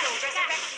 走着走着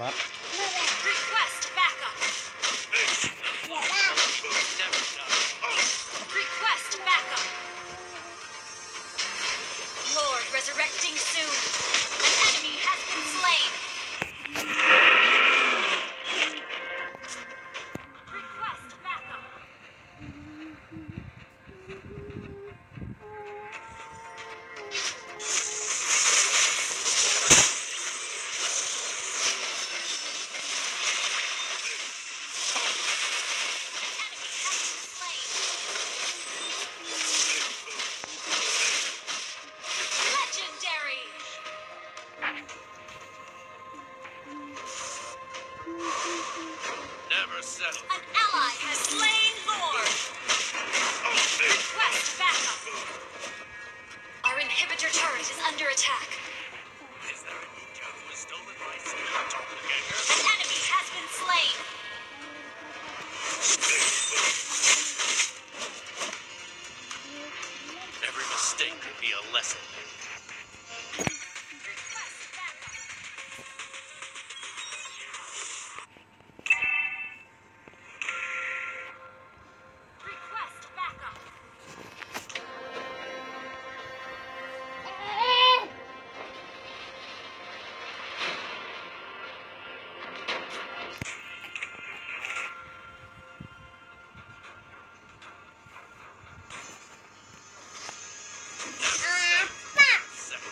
บัต Request settled. An ally has slain Lord. Oh, Request backup. Our inhibitor turret is under attack. Is there a ninja who has stolen my skill? Doppelganger. An enemy has been slain. Every mistake could be a lesson.